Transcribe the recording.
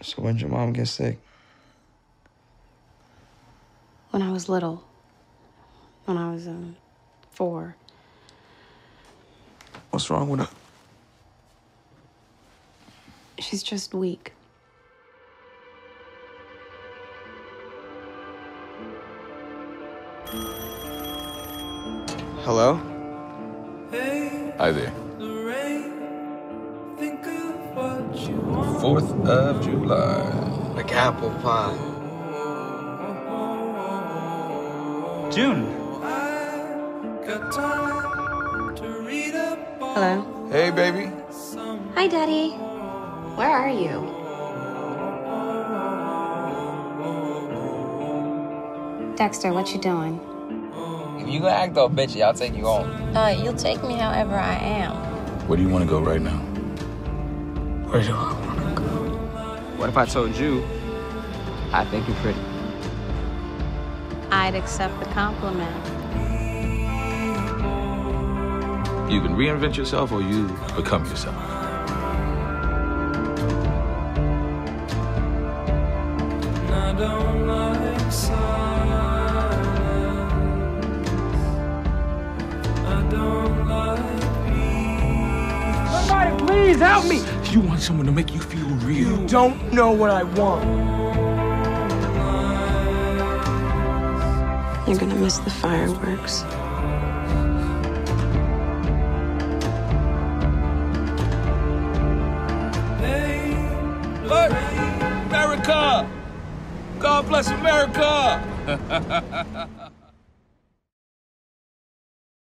So when did your mom get sick? When I was little. When I was um, four. What's wrong with her? She's just weak. Hello? Hey. Hi there. Fourth of July. Like apple pie. June. Hello? Hey, baby. Hi, Daddy. Where are you? Dexter, what you doing? If you gonna act all bitchy, I'll take you home. Uh, you'll take me however I am. Where do you want to go right now? Where do I want to go? What if I told you I think you're pretty? I'd accept the compliment. You can reinvent yourself or you become yourself. Somebody please help me. You want someone to make you feel real. You don't know what I want. You're gonna miss the fireworks. Look! America! God bless America!